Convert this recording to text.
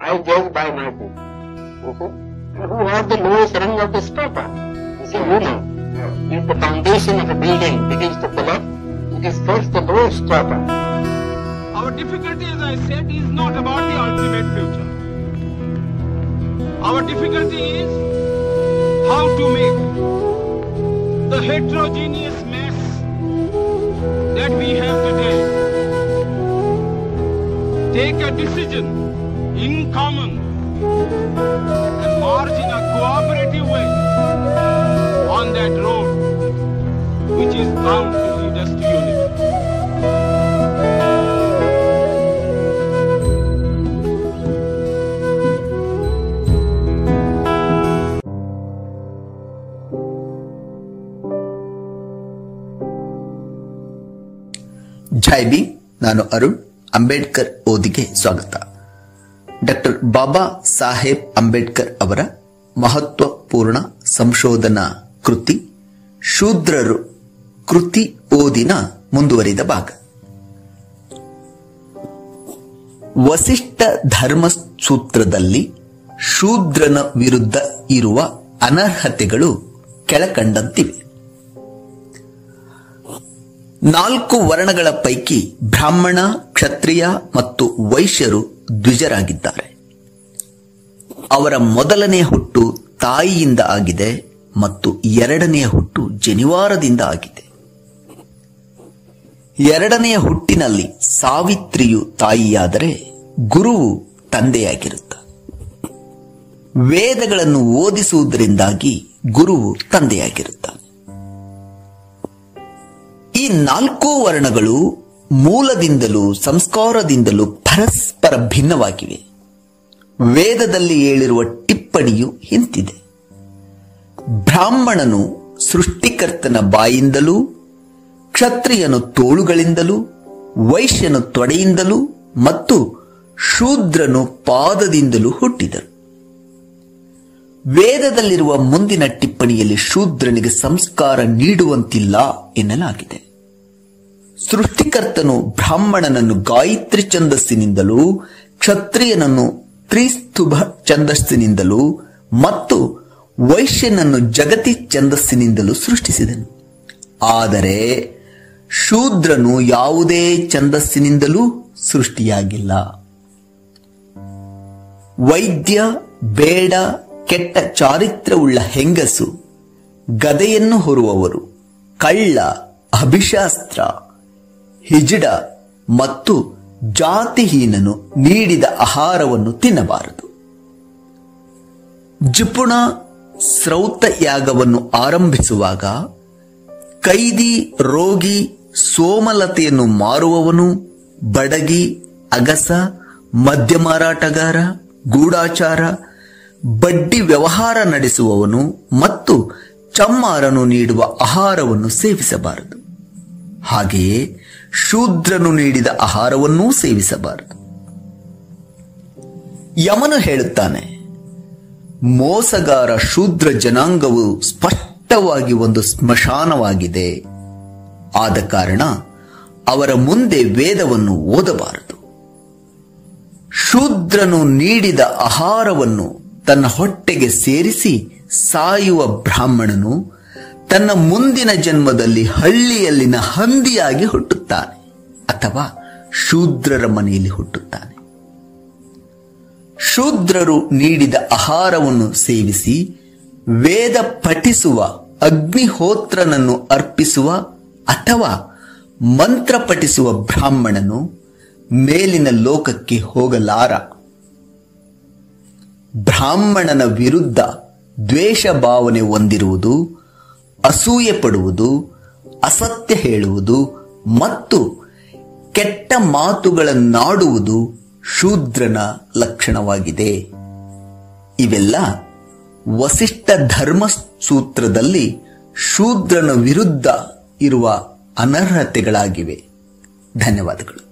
I judge by my book. You see? And Who has the lowest rung of this paper? You see, you know, if the foundation of a building begins to collapse, it is first the lowest paper. Our difficulty, as I said, is not about the ultimate future. Our difficulty is how to make the heterogeneous mess that we have today take a decision in common and march in a cooperative way on that road which is bound to lead us to unity. Jai B ನಾನು ಅರುಣ್ ಅಂಬೇಡ್ಕರ್ ಓದಿಗೆ ಸ್ವಾಗತ doctor Baba Saheb Ambedkar ಅವರ ಮಹತ್ವಪೂರ್ಣ ಸಂಶೋಧನಾ ಕೃತಿ, ಶೂದ್ರರು ಕೃತಿ ಓದಿನ ಮುಂದುವರಿದ ಭಾಗ. ವಸಿಷ್ಠ ಧರ್ಮ ಸೂತ್ರದಲ್ಲಿ ಶೂದ್ರನ ವಿರುದ್ಧ ಇರುವ ಅನರ್ಹತೆಗಳು ಕೆಳಕಂಡಂತಿವೆ. ನಾಲ್ಕು ವರ್ಣಗಳ ಪೈಕಿ ಬ್ರಾಹ್ಮಣ, ಕ್ಷತ್ರಿಯ ಮತ್ತು ವೈಶ್ಯರು ದ್ವಿಜರಾಗಿದ್ದಾರೆ. ಅವರ ಮೊದಲನೆಯ ಹುಟ್ಟು ತಾಯಿಯಿಂದ ಆಗಿದೆ ಮತ್ತು ಎರಡನೆಯ ಹುಟ್ಟು ಜನಿವಾರದಿಂದ ಆಗಿದೆ. ಎರಡನೆಯ ಹುಟ್ಟಿನಲ್ಲಿ ಸಾವಿತ್ರಿಯು ತಾಯಿಯಾದರೆ ಗುರುವು ತಂದೆಯಾಗಿರುತ್ತ. ವೇದಗಳನ್ನು ಓದಿಸುವುದರಿಂದಾಗಿ ಗುರುವು ತಂದೆಯಾಗಿರುತ್ತಾನೆ. ಈ ನಾಲ್ಕು ವರ್ಣಗಳು ಮೂಲದಿಂದಲೂ, ಸಂಸ್ಕಾರದಿಂದಲೂ ಪರಸ್ಪರ ಭಿನ್ನವಾಗಿವೆ. ವೇದದಲ್ಲಿ ಹೇಳಿರುವ ಟಿಪ್ಪಣಿಯು ಇಂತಿದೆ. ಬ್ರಾಹ್ಮಣನು ಸೃಷ್ಟಿಕರ್ತನ ಬಾಯಿಂದಲೂ, ಕ್ಷತ್ರಿಯನು ತೋಳುಗಳಿಂದಲೂ, ವೈಶ್ಯನು ತೊಡೆಯಿಂದಲೂ ಮತ್ತು ಶೂದ್ರನು ಪಾದದಿಂದಲೂ ಹುಟ್ಟಿದರು. ವೇದದಲ್ಲಿರುವ ಮುಂದಿನ ಟಿಪ್ಪಣಿಯಲ್ಲಿ ಶೂದ್ರನಿಗೆ ಸಂಸ್ಕಾರ ನೀಡುವಂತಿಲ್ಲ ಎನ್ನಲಾಗಿದೆ. ಸೃಷ್ಟಿಕರ್ತನು ಬ್ರಾಹ್ಮಣನನ್ನು ಗಾಯತ್ರಿ ಛಂದಸ್ಸಿನಿಂದಲೂ, ಕ್ಷತ್ರಿಯನನ್ನು ತ್ರಿಸ್ತುಭ ಛಂದಸ್ಸಿನಿಂದಲೂ ಮತ್ತು ವೈಶ್ಯನನ್ನು ಜಗತಿ ಛಂದಸ್ಸಿನಿಂದಲೂ ಸೃಷ್ಟಿಸಿದನು. ಆದರೆ ಶೂದ್ರನು ಯಾವುದೇ ಛಂದಸ್ಸಿನಿಂದಲೂ ಸೃಷ್ಟಿಯಾಗಿಲ್ಲ. ವೈದ್ಯ, ಬೇಡ, ಕೆಟ್ಟ ಚಾರಿತ್ರವುಳ್ಳ ಹೆಂಗಸು, ಗದೆಯನ್ನು ಹೊರುವವರು, ಕಳ್ಳ, ಅಭಿಶಾಸ್ತ್ರ ಹಿಜಡ ಮತ್ತು ಜಾತಿಹೀನನು ನೀಡಿದ ಆಹಾರವನ್ನು ತಿನ್ನಬಾರದು. ಜಿಪುಣ ಸ್ರೌತ ಯಾಗವನ್ನು ಆರಂಭಿಸುವಾಗ ಕೈದಿ ರೋಗಿ ಸೋಮಲತೆಯನ್ನು ಮಾರುವವನು ಬಡಗಿ, ಅಗಸ, ಮದ್ಯ ಮಾರಾಟಗಾರ, ಗೂಢಾಚಾರ, ಬಡ್ಡಿ ವ್ಯವಹಾರ ನಡೆಸುವವನು ಮತ್ತು ಚಮ್ಮಾರನು ನೀಡುವ ಆಹಾರವನ್ನು ಸೇವಿಸಬಾರದು. ಹಾಗೆಯೇ ಶೂದ್ರನು ನೀಡಿದ ಆಹಾರವನ್ನೂ ಸೇವಿಸಬಾರದು. ಯಮನು ಹೇಳುತ್ತಾನೆ, ಮೋಸಗಾರ ಶೂದ್ರ ಜನಾಂಗವು ಸ್ಪಷ್ಟವಾಗಿ ಒಂದು ಸ್ಮಶಾನವಾಗಿದೆ. ಆದ ಕಾರಣ ಅವರ ಮುಂದೆ ವೇದವನ್ನು ಓದಬಾರದು. ಶೂದ್ರನು ನೀಡಿದ ಆಹಾರವನ್ನು ತನ್ನ ಹೊಟ್ಟೆಗೆ ಸೇರಿಸಿ ಸಾಯುವ ಬ್ರಾಹ್ಮಣನು ತನ್ನ ಮುಂದಿನ ಜನ್ಮದಲ್ಲಿ ಹಳ್ಳಿಯಲ್ಲಿನ ಹಂದಿಯಾಗಿ ಹುಟ್ಟುತ್ತಾನೆ ಅಥವಾ ಶೂದ್ರರ ಮನೆಯಲ್ಲಿ ಹುಟ್ಟುತ್ತಾನೆ. ಶೂದ್ರರು ನೀಡಿದ ಆಹಾರವನ್ನು ಸೇವಿಸಿ ವೇದ ಪಠಿಸುವ ಅಗ್ನಿಹೋತ್ರನನ್ನು ಅರ್ಪಿಸುವ ಅಥವಾ ಮಂತ್ರ ಪಠಿಸುವ ಬ್ರಾಹ್ಮಣನು ಮೇಲಿನ ಲೋಕಕ್ಕೆ ಹೋಗಲಾರ. ಬ್ರಾಹ್ಮಣನ ವಿರುದ್ಧ ದ್ವೇಷ ಭಾವನೆ ಹೊಂದಿರುವುದು ಅಸೂಯೆ ಪಡುವುದು ಅಸತ್ಯ ಹೇಳುವುದು ಮತ್ತು ಕೆಟ್ಟ ಮಾತುಗಳನ್ನಾಡುವುದು ಶೂದ್ರನ ಲಕ್ಷಣವಾಗಿದೆ. ಇವೆಲ್ಲ ವಸಿಷ್ಠ ಧರ್ಮ ಸೂತ್ರದಲ್ಲಿ ಶೂದ್ರನ ವಿರುದ್ಧ ಇರುವ ಅನರ್ಹತೆಗಳಾಗಿವೆ. ಧನ್ಯವಾದಗಳು.